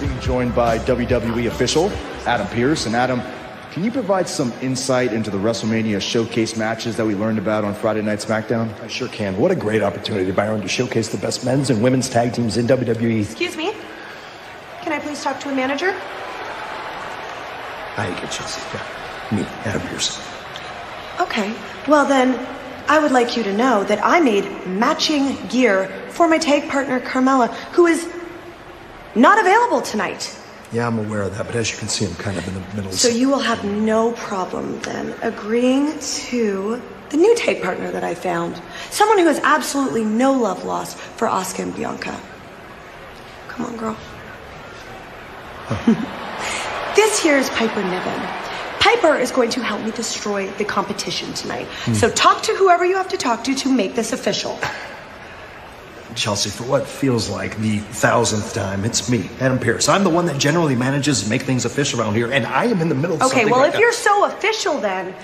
being joined by WWE official Adam Pearce. And Adam, can you provide some insight into the WrestleMania showcase matches that we learned about on Friday Night SmackDown? I sure can. What a great opportunity, Byron, to showcase the best men's and women's tag teams in WWE. Excuse me. Can I please talk to a manager? I get Chelsea. Yeah. Me, Adam Pearce. Okay. Well, then, I would like you to know that I made matching gear for my tag partner, Carmella, who is not available tonight. Yeah, I'm aware of that, but as you can see, I'm kind of in the middle of So you will have no problem then agreeing to the new tag partner that I found. Someone who has absolutely no love lost for Asuka and Bianca. Come on, girl. this here is Piper Niven. Piper is going to help me destroy the competition tonight. Hmm. So talk to whoever you have to talk to to make this official. Chelsea, for what feels like the thousandth time, it's me, Adam Pearce. I'm the one that generally manages to make things official around here, and I am in the middle of Okay, well, right if now. you're so official, then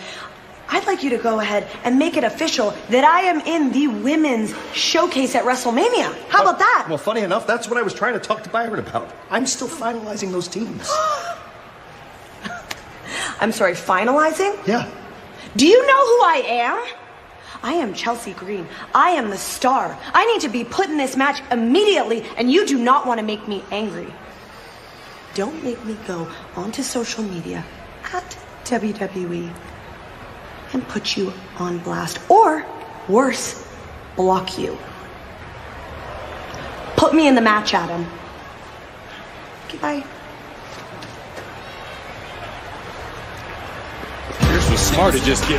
I'd like you to go ahead and make it official that I am in the women's showcase at WrestleMania. How about that? Well, funny enough, that's what I was trying to talk to Byron about. I'm still finalizing those teams. I'm sorry, finalizing? yeah. Do you know who I am? I am Chelsea Green. I am the star. I need to be put in this match immediately, and you do not want to make me angry. Don't make me go onto social media at WWE and put you on blast. Or, worse, block you. Put me in the match, Adam. Goodbye. Pearce was smart to just get